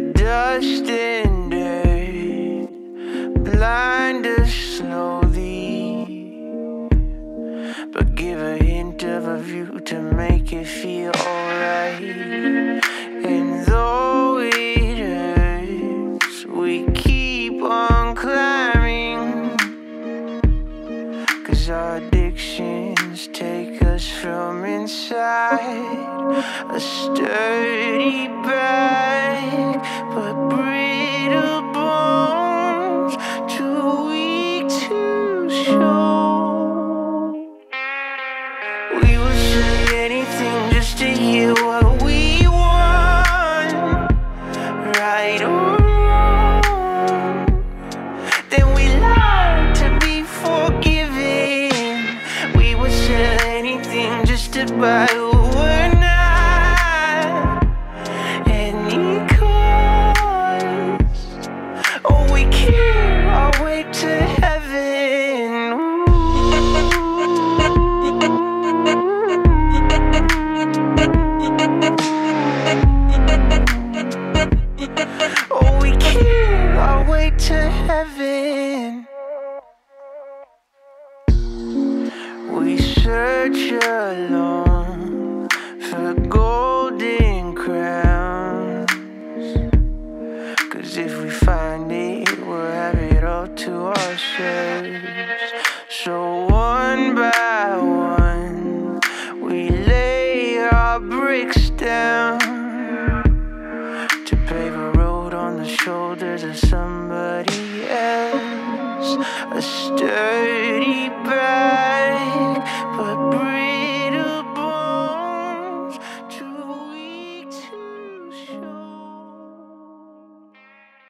dust and dirt blind us slowly, but give a hint of a view to make it feel alright. And though it hurts, we keep on climbing, cause our addictions take us from inside a sturdy bed. but we're not any cause. Oh, we care our way to heaven. Oh, we care our way to heaven. We search alone the golden crowns. Cause if we find it, we'll have it all to ourselves. So one by one, we lay our bricks down to pave a road on the shoulders of somebody else. A sturdy back, but